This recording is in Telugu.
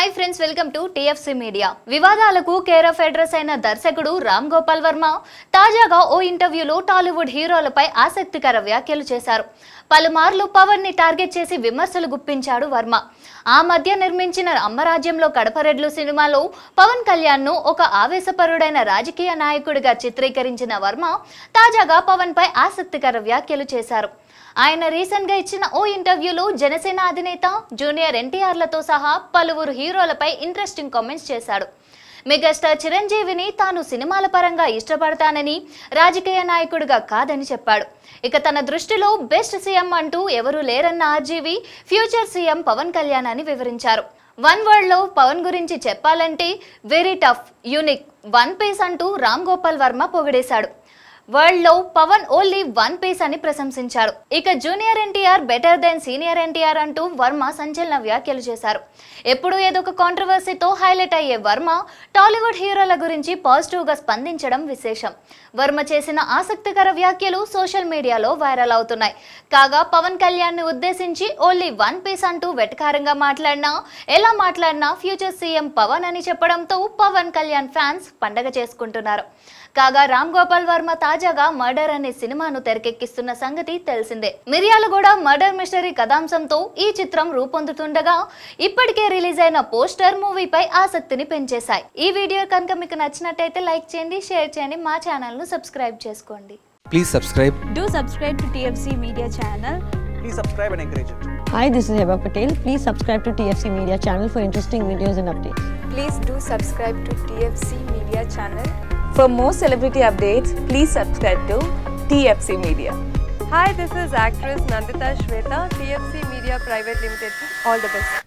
Hi friends welcome to TFC media వివాదాలకు కేర్ ఆఫ్ అడ్రస్ అయిన దర్శకుడు రామ్ గోపాల్ వర్మ తాజాగా ఓ ఇంటర్వ్యూలో టాలీవుడ్ హీరోలపై ఆసక్తికర వ్యాఖ్యలు చేశారు. పలుమార్లు పవన్ని టార్గెట్ చేసి విమర్శలు గుప్పించాడు వర్మ. ఆ మధ్య నిర్మించిన అమ్మరాజ్యంలో కడపరెడ్లు సినిమాలో పవన్ కళ్యాణ్ను ఒక ఆవేశపరుడైన రాజకీయ నాయకుడిగా చిత్రీకరించిన వర్మ తాజాగా పవన్ పై ఆసక్తికర వ్యాఖ్యలు చేశారు. ఆయన రీసెంట్గా ఇచ్చిన ఓ ఇంటర్వ్యూలో జనసేన అధినేత జూనియర్ ఎన్టీఆర్లతో సహా పలువురు హీరో హీరోలపై ఇంట్రెస్టింగ్ కామెంట్స్ చేశాడు. మెగాస్టార్ చిరంజీవిని తాను సినిమాల పరంగా ఇష్టపడతానని రాజకీయ నాయకుడిగా కాదని చెప్పాడు. ఇక తన దృష్టిలో బెస్ట్ సీఎం అంటూ ఎవరూ లేరన్న RGV future CM Pawan Kalyan అని వివరించారు. వన్ వరల్డ్లో పవన్ గురించి చెప్పాలంటే very tough unique one piece అంటూ రామ్ గోపాల్ వర్మ పొగిడేశాడు. వరల్డ్లో పవన్ ఓన్లీ వన్ పీస్ అని ప్రశంసించారు. ఇక junior NTR better than senior NTR అంటూ వర్మ సంచలన వ్యాఖ్యలు చేశారు. ఎప్పుడు ఏదో ఒక కాంట్రవర్సీతో హైలైట్ అయ్యే వర్మ టాలీవుడ్ హీరోల గురించి పాజిటివ్గా స్పందించడం విశేషం. వర్మ చేసిన ఆసక్తికర వ్యాఖ్యలు సోషల్ మీడియాలో వైరల్ అవుతున్నాయి. కాగా పవన్ కళ్యాణ్ని ఉద్దేశించి ఓన్లీ వన్ పీస్ అంటూ వెటకారంగా మాట్లాడినా ఎలా మాట్లాడినా ఫ్యూచర్ సీఎం పవన్ అని చెప్పడంతో పవన్ కళ్యాణ్ ఫ్యాన్స్ పండగ చేసుకుంటున్నారు. కాగా రామ్ గోపాల్ వర్మ తాజాగా మర్డర్ అనే సినిమాను తెరకెక్కిస్తున్న సంగతి తెలిసిందే. మిర్యాలగూడ మర్డర్ మిషనరీ కథాంశంతో ఈ చిత్రం రూపొందుతుండగా ఇప్పటికే రిలీజ్ అయిన పోస్టర్ మూవీపై ఆసక్తిని పెంచేశాయి. ఈ వీడియో కనుక మీకు నచ్చినట్టయితే లైక్ చేయండి షేర్ చేయండి మా ఛానల్ను సబ్స్క్రైబ్ చేసుకోండి. Please subscribe do subscribe to TFC media channel please subscribe and encourage hi this is Heba Patel please subscribe to TFC media channel for interesting videos and updates please do subscribe to TFC media channel For more celebrity updates, please subscribe to TFC Media. Hi, this is actress Nandita Shweta, TFC Media Private Limited. All the best.